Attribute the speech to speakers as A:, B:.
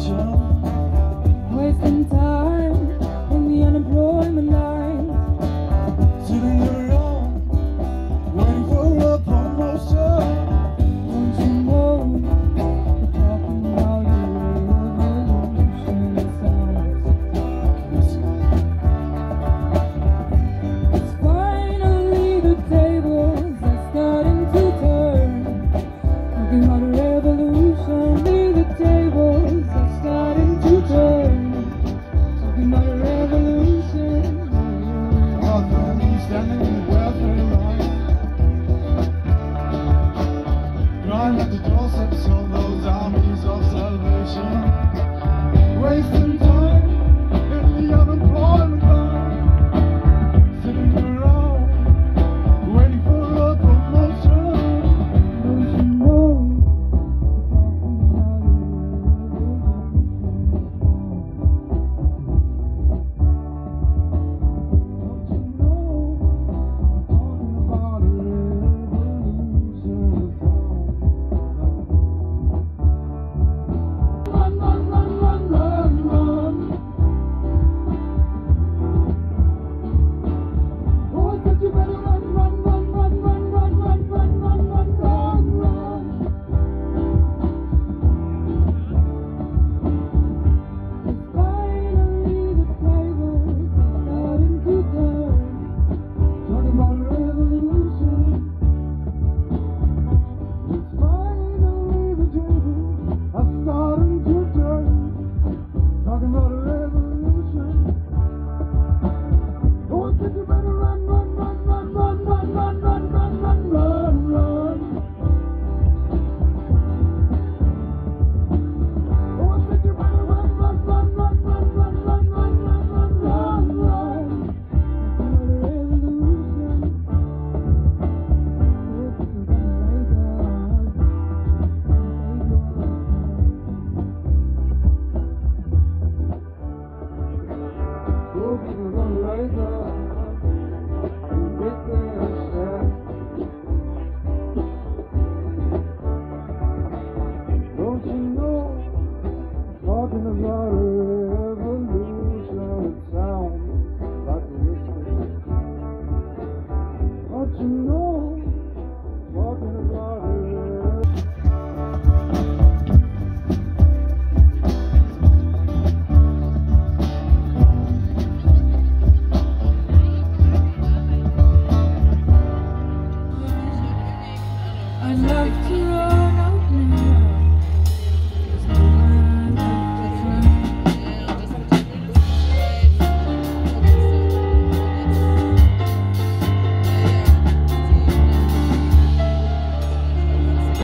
A: treasure